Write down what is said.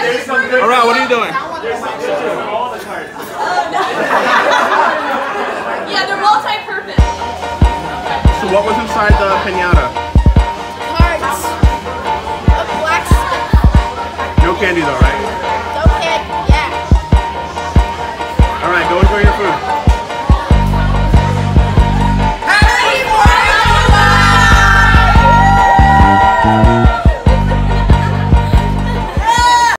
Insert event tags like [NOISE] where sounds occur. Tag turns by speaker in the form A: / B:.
A: All right, what are you doing? [LAUGHS]
B: Yeah, they're multi-purpose.
A: So what was inside the pinata?
C: Cards. A black
A: No candy though, right?